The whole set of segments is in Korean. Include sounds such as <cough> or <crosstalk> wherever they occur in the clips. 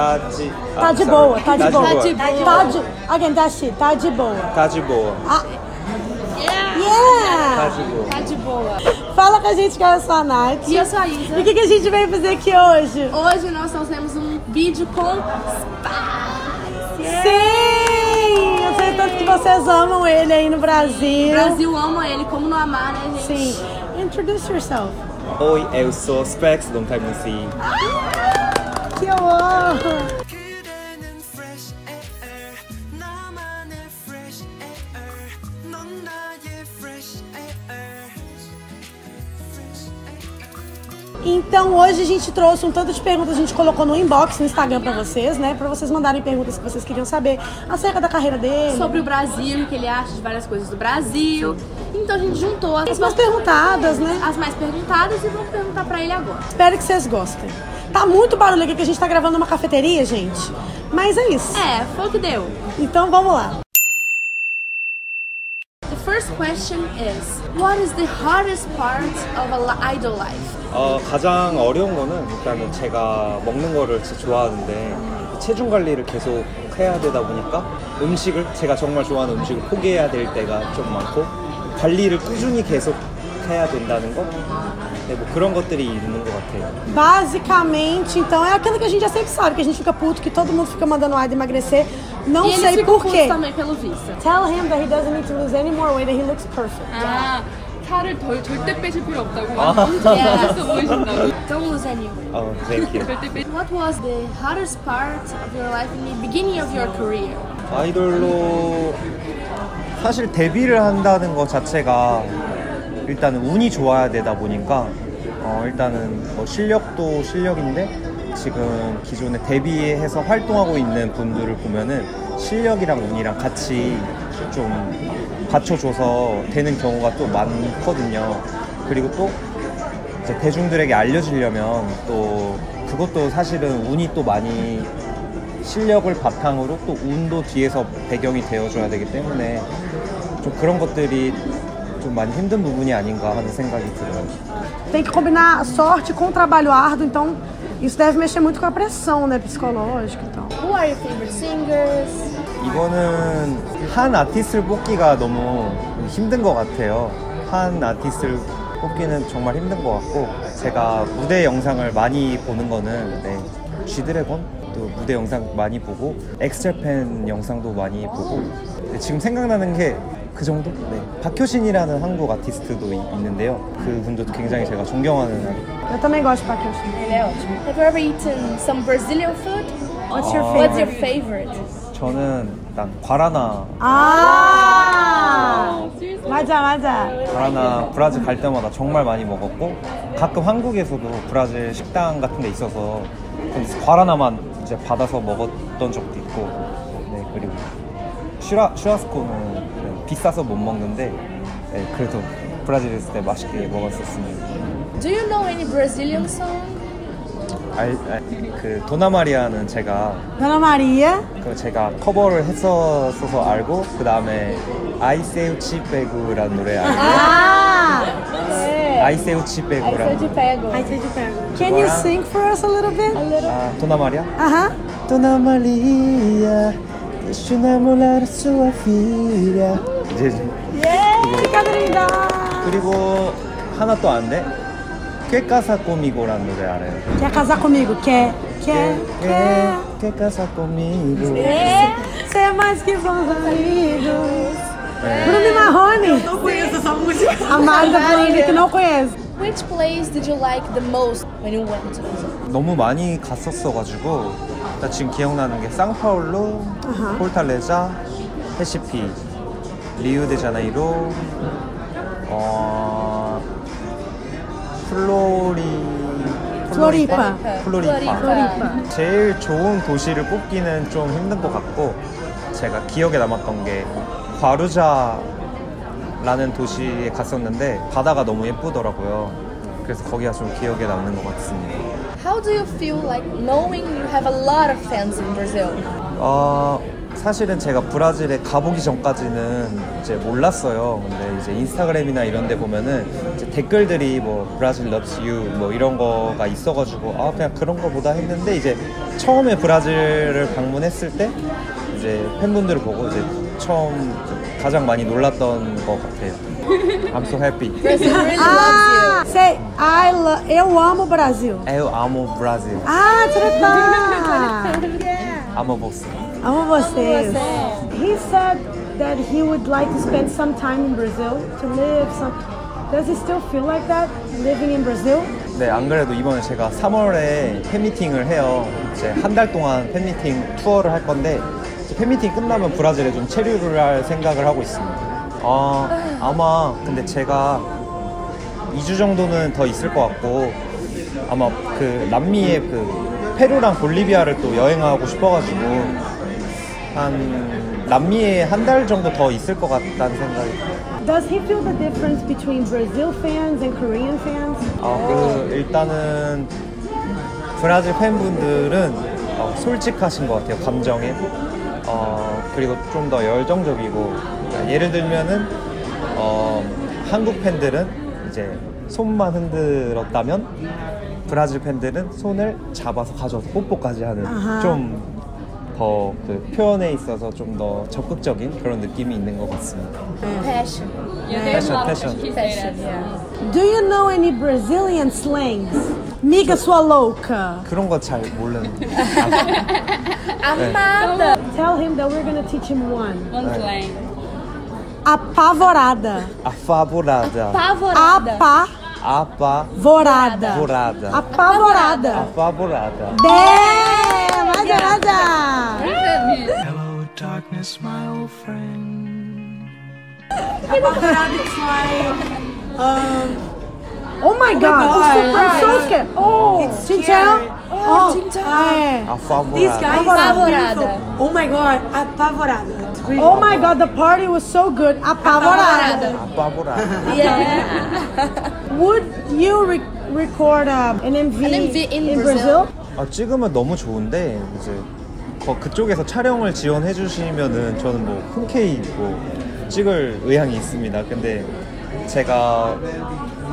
Tá de. Tá de boa, tá de boa. Tá de boa. Tá de. Again, that's it. Tá de boa. Tá de boa. Ah, Yeah! yeah! Tá de boa. Tá de boa. Fala com a gente que eu sou a Nath. E eu sou a Isa. E o que, que a gente veio fazer aqui hoje? Hoje nós trouxemos um vídeo com Sim! Eu sei tanto que vocês amam ele aí no Brasil. O Brasil ama ele, como não amar, né, gente? Sim. Introduce yourself. Oi, eu sou Specs, long time no see que! Então hoje a gente trouxe um tanto de perguntas, a gente colocou no inbox no Instagram para vocês, né? Para vocês mandarem perguntas que vocês queriam saber acerca da carreira dele. Sobre o Brasil, o que ele acha de várias coisas do Brasil. Então a gente juntou as, as mais perguntadas, né? As mais perguntadas e vamos perguntar para ele agora. Espero que vocês gostem. Tá muito barulho aqui que a gente tá gravando numa cafeteria, gente. Mas é isso. É, foi o que deu. Então vamos lá. The first question is, what is the hardest part of a idol life? 어, 가장 어려운 거는 일단은 제가 먹는 거를 진짜 좋아하는데 체중 관리를 계속 해야 되다 보니까 음식을 제가 정말 좋아하는 음식을 포기해야 될 때가 좀 많고 관리를 꾸준히 계속 해야 된다는 거? 네, 뭐 그런 것들이 있는 것 같아요. Basicamente, então, é aquilo que a gente já sempre sabe, que a gente fica puto, que todo mundo fica mandando o Aida emagrecer. Não e sei ficou por puto quê. também, pelo visto. Tell him that he doesn't need to lose any more weight, that he looks perfect. 아, 살을 덜, 절대 빼실 필요 없다고. 아. 완전 잘했어 보이신다고. Don't lose any weight. 어, thank you. 절대 빼. What was the hardest part of your life in the beginning of your career? 아이돌로 사실 데뷔를 한다는 것 자체가 일단은 운이 좋아야 되다 보니까 어 일단은 뭐 실력도 실력인데 지금 기존에 데뷔해서 활동하고 있는 분들을 보면은 실력이랑 운이랑 같이 좀 받쳐줘서 되는 경우가 또 많거든요. 그리고 또 이제 대중들에게 알려지려면 또 그것도 사실은 운이 또 많이 실력을 바탕으로 또 운도 뒤에서 배경이 되어줘야 되기 때문에 좀 그런 것들이 좀 많이 힘든 부분이 아닌가 하는 생각이 들어요. Tem que combinar sorte com trabalho árduo, então isso deve mexer muito com a pressão, né, psicológica e tal. Who are your favorite singers? 이거는 한 아티스트를 뽑기가 너무 힘든 것 같아요. 한 아티스트를 뽑기는 정말 힘든 것 같고 제가 무대 영상을 많이 보는 거는 네, G드래곤 또 무대 영상 많이 보고 엑스트라팬 영상도 많이 보고 네, 지금 생각나는 게 그 정도? 네. 박효신이라는 한국 아티스트도 이- 있는데요. 그 분도 굉장히 제가 존경하는 Eu também gosto de Paquete. Ele é ótimo. Have you ever eaten some Brazilian food? What's your What's your favorite? favorite? 저는 일단 과라나 Ah! 맞아, 맞아. 가라나 브라질 갈 때마다 정말 많이 먹었고 가끔 한국에서도 브라질 식당 같은 데 있어서 과라나만 이제 받아서 먹었던 적도 있고 네 그리고 슈라 슈라스코는 네, 비싸서 못 먹는데 네, 그래도 브라질에 있을 때 맛있게 먹었었습니다. Do you know any Brazilian song? 알, 알, 그 도나마리아는 제가 Dona Maria. 그 제가 커버를 했었어서 알고 그 다음에 아이세우치 베구라는 노래 알고 Ah! 아이세우치 베구라는 pego. Aí você te pega. Can you sing for us a little bit? 아 도나마리아? Aham. Dona Maria, eu namorar sua filha. 이제 Brincadeira. 그리고 하나 또 Que casa comigo라는 노래 알아요? Quer casar comigo? Quer? Quer? Quer? Que casa comigo. Ser mais que bons amigos. Bruno e Marrone. Eu não conheço essa música. Amada Bruno, que não conhece. Which place did you like the most when you went to? 너무 많이 갔었어가지고 나 지금 기억나는 게 상파울루, 포르탈레자, 헤시피, 리우데자네이로, 어 플로리 Floripa. 플로리파. 제일 좋은 도시를 뽑기는 좀 힘든 것 같고 제가 기억에 남았던 게 과루자라는 도시에 갔었는데 바다가 너무 예쁘더라고요. 그래서 거기가 좀 기억에 남는 것 같습니다. How do you feel like knowing you have a lot of fans in Brazil? 어, 사실은 제가 브라질에 가보기 전까지는 이제 몰랐어요. 근데 이제 인스타그램이나 이런 데 보면은 이제 댓글들이 뭐 브라질 loves you 뭐 이런 거가 있어가지고 아 그냥 그런 거보다 했는데 이제 처음에 브라질을 방문했을 때 이제 팬분들을 보고 이제 처음 가장 많이 놀랐던 것 같아요. I'm so happy. Ah, say, I lo eu amo o Brasil. Eu amo Brasil. Ah, trepar! Amo você. Amo vocês. He said that he would like to spend some time in Brazil to live some. Does he still feel like that living in Brazil? 네, 안 그래도 이번에 제가 3월에 팬미팅을 해요. 이제 한 달 동안 팬미팅 투어를 할 건데 이제 팬미팅 끝나면 브라질에 좀 체류를 할 생각을 하고 있습니다. 아, 아마 근데 제가 2주 정도는 더 있을 것 같고 아마 그 남미의 그 페루랑 볼리비아를 또 여행하고 싶어가지고 한 남미에 한 달 정도 더 있을 것 같다는 생각이 Does he feel the difference between Brazil fans and Korean fans? 아, 그 일단은 브라질 팬분들은 어, 솔직하신 것 같아요 감정에 어, 그리고 좀 더 열정적이고 예를 들면은 어, 한국 팬들은 이제 손만 흔들었다면 브라질 팬들은 손을 잡아서 가져와서 뽀뽀까지 하는. 좀 더 그 표현에 있어서 좀 더 적극적인 그런 느낌이 있는 것 같습니다. Passion. Yeah, Passion, Portuguese say that. Do you know any Brazilian slangs? Miga sua louca. 그런 거 잘 모르는. Amada. Tell him that we're gonna teach him one. One slang. Apavorada. 아파보라다. Apavorada. Apavorada. 아파보라다. Apavorada. 아파보라다. Damn! 맞아 맞아. What does that mean? Hello, darkness, my old friend. Oh my god. I'm so scared. Oh, 진짜요? Oh, 네. 아파보라다. Apavorada. Oh my god, apavorada. Really Oh my god, the party was so good. Apavorada. 아파보라다. Yeah. <laughs> Would you re- record uh, an MV, An MV in Brazil? Brazil? 아, 찍으면 너무 좋은데 이제 거- 그쪽에서 촬영을 지원해 주시면은 저는 뭐 흔쾌히 뭐 찍을 의향이 있습니다. 근데 제가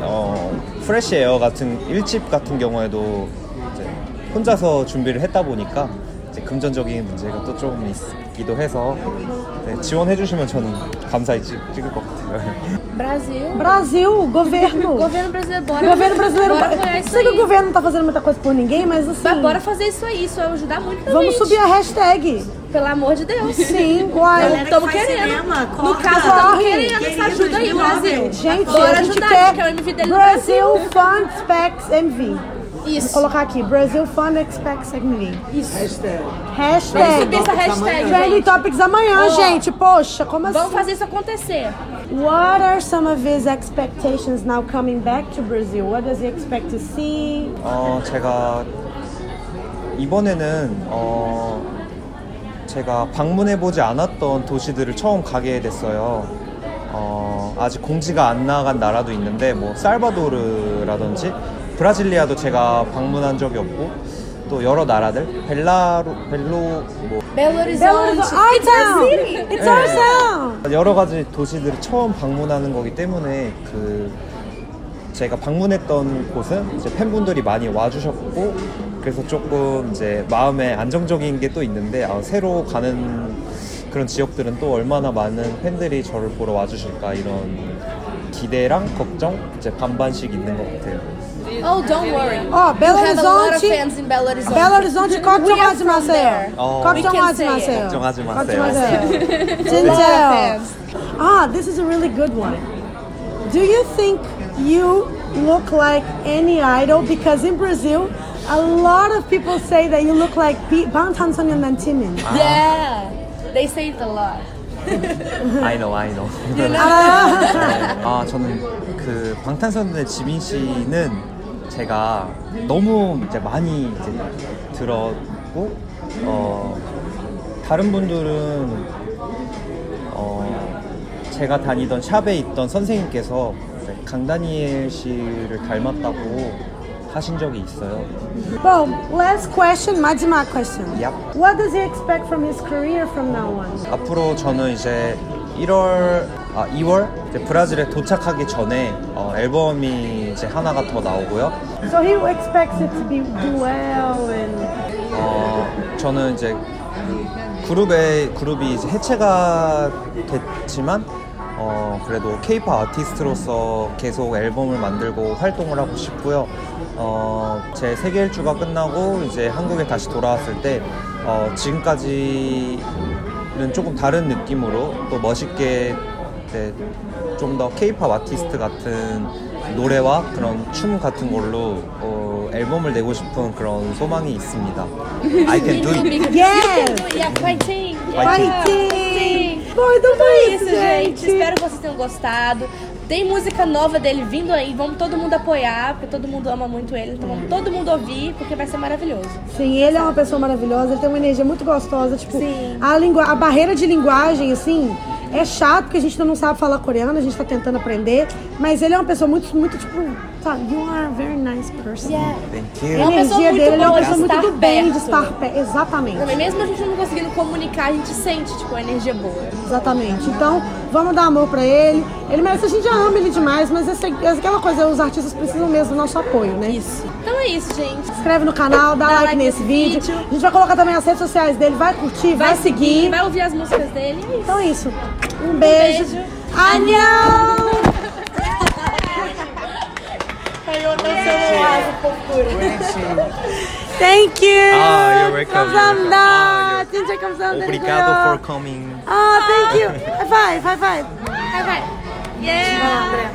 어, 프레시 에어 같은 1집 같은 경우에도 이제 혼자서 준비를 했다 보니까 이제 금전적인 문제가 또 조금 있 기도 해서 네, 지원해 주시면 저는 감사히 찍, 찍을 것 같아요. Brasil. Brasil, governo. <laughs> Governo brasileiro, bora. Governo brasileiro. Bora apoiar isso Sei que o aí. governo não tá fazendo muita coisa por ninguém, mas assim. Mas bora fazer isso aí, isso vai ajudar muito a Vamos gente. subir a hashtag. Pelo amor de Deus. Sim, <laughs> guai. Galera que Estamos faz querendo. cinema, No corta. caso, estamos Corre. querendo essa ajuda aí, Brasil. Gente, Bora a gente ajudar, quer a gente quer o MV dele no Brasil Brasil. Fund Specs MV. Vou Isso. colocar aqui, Brasil Fund Specs MV. Isso. Hashtag. Hashtag. Vamos subir essa hashtag, Trending gente. Topics amanhã, Ó. gente. Poxa, como assim? Vamos fazer isso acontecer. What are some of his expectations now coming back to Brazil? What does he expect to see? 어, 제가 이번에는 어, 제가 방문해보지 않았던 도시들을 처음 가게 됐어요. 어, 아직 공지가 안 나간 나라도 있는데 뭐 살바도르라든지 브라질리아도 제가 방문한 적이 없고 또 여러 나라들 벨라루 벨로 뭐 town. city. It's 네. our town. 여러 가지 도시들을 처음 방문하는 거기 때문에 그 제가 방문했던 곳은 이제 팬분들이 많이 와주셨고 그래서 조금 이제 마음에 안정적인 게 또 있는데 아, 새로 가는 그런 지역들은 또 얼마나 많은 팬들이 저를 보러 와주실까 이런 기대랑 걱정 이제 반반씩 있는 것 같아요. Oh, don't worry. Ó, Belo you have a lot of Horizonte. fans in Belo Horizonte. Belo Horizonte, We are 걱정하지 from 마세요. there. 어. We 걱정하지 can say it. 마세요. 걱정하지 마세요. 걱정하지 마세요. A lot of 진짜요. fans. Ah, this is a really good one. Do you think you look like any idol? Because in Brazil, a lot of people say that you look like P- 방탄소년 난티민. Yeah. They say it a lot. I know, I know. 알아요? 네. 아 저는 그 방탄소년단의 지민 씨는 제가 너무 이제 많이 이제 들었고 어 다른 분들은 어 제가 다니던 샵에 있던 선생님께서 강다니엘 씨를 닮았다고 하신 적이 있어요. Well, last question, 마지막 question. Yep. What does he expect from his career from now on? 앞으로 저는 이제 1월, 아 2월 이제 브라질에 도착하기 전에 어, 앨범이 이제 하나가 더 나오고요. So he expects it to be do well and 어, 저는 이제 그룹의 그룹이 이제 해체가 됐지만 어, 그래도 케이팝 아티스트로서 계속 앨범을 만들고 활동을 하고 싶고요. 어, 제 세계 일주가 끝나고 이제 한국에 다시 돌아왔을 때 어, 지금까지 는 조금 다른 느낌으로 또 멋있게 좀 더 케이팝 아티스트 같은 노래와 그런 춤 같은 걸로 어, 앨범을 내고 싶은 그런 소망이 있습니다. I can do it. <laughs> yes, Yeah, fighting! fighting. Bom, então foi É isso, gente. gente. Espero que vocês tenham gostado. Tem música nova dele vindo aí. Vamos todo mundo apoiar, porque todo mundo ama muito ele. Então vamos todo mundo ouvir, porque vai ser maravilhoso. Sim, ele é uma pessoa maravilhosa, ele tem uma energia muito gostosa, tipo, Sim. a, lingua a barreira de linguagem, assim, é chato porque a gente ainda não sabe falar coreano, a gente tá tentando aprender, mas ele é uma pessoa muito, muito, tipo, sabe, you are a very nice person. Thank A you. É uma pessoa energia muito dele, ele é uma de pessoa muito do bem, de perto. estar perto. Exatamente. Também, mesmo a gente não conseguindo comunicar, a gente sente, tipo, a energia boa. Exatamente. Então, vamos dar amor pra ele. Ele merece, a gente já ama ele demais, mas essa, aquela coisa, os artistas precisam mesmo do nosso apoio, né? Isso. Então é isso, gente. Se inscreve no canal, dá, Dá like, like nesse vídeo. vídeo. A gente vai colocar também as redes sociais dele, vai curtir, vai, seguir. Vai ouvir as músicas dele. é isso. Então é isso. Um beijo. beijo. Anhão! Thank you. Ah, you're welcome. 감사합니다. Ah, you're- 진짜 감사합니다. Obrigado for coming. Ah, thank you. High five, high five. Vai, vai. Yeah!